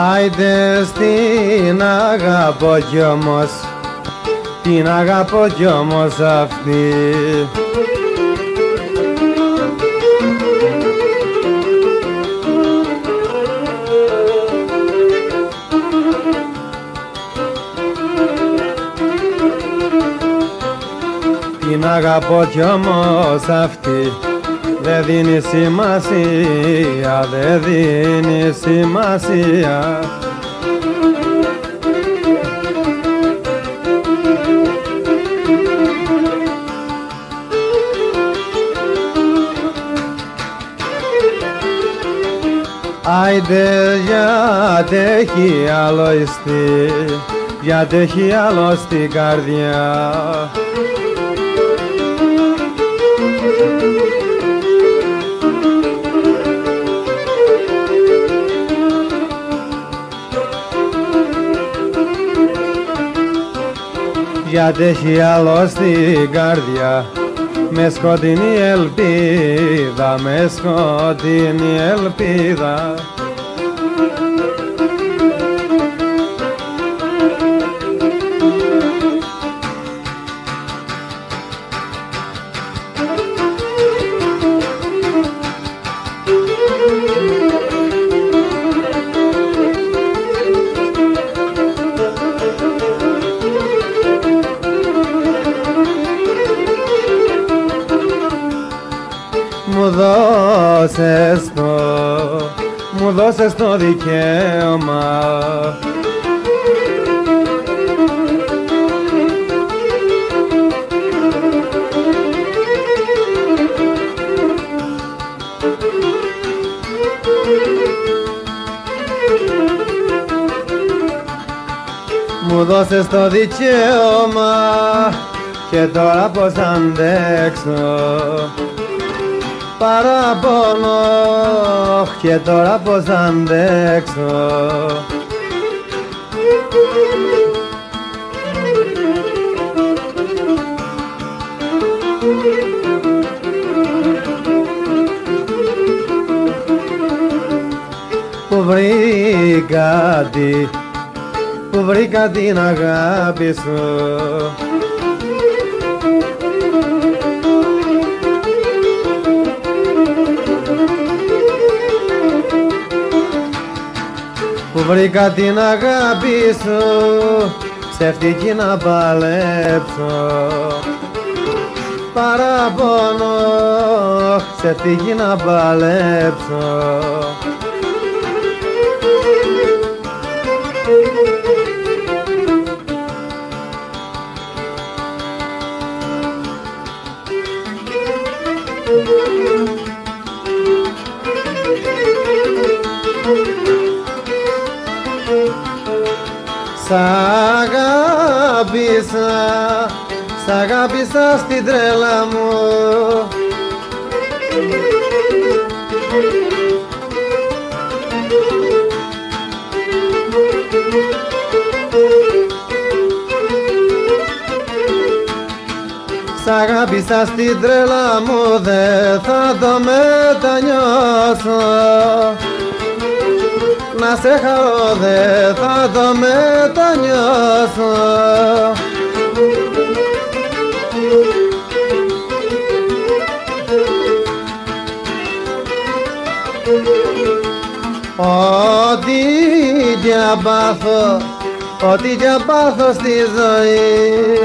Άιντε στην αγαπώ κι όμως Την αγαπώ κι όμως αυτή. Την αγαπώ κι όμως αυτή δεν δίνει σημασία, δεν δίνει σημασία. Άιντε γιατί έχει άλλο ιστή, γιατί έχει άλλο στην καρδιά γιατί έχει άλλος στην καρδιά. Με σκοτεινή ελπίδα, με σκοτεινή ελπίδα μου δώσες το, μου δώσες το δικαίωμα. Μου δώσες το δικαίωμα και τώρα πως αντέξω παραπονώ και τώρα πως αντέξω. Που βρήκα τη, που βρήκα την αγάπη σου βρήκα την αγάπη σου ψεύτικη να παλέψω. Παραπονώ ψεύτικη να παλέψω Σ' αγάπησα, σ' αγάπησα στην τρέλα μου. Σ' αγάπησα στην τρέλα μου, δεν θα το μετανιώσω να σε χαρώ δε θα το μετανιώσω Ό,τι για πάθω, ό,τι για πάθω στη ζωή